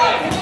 Hey!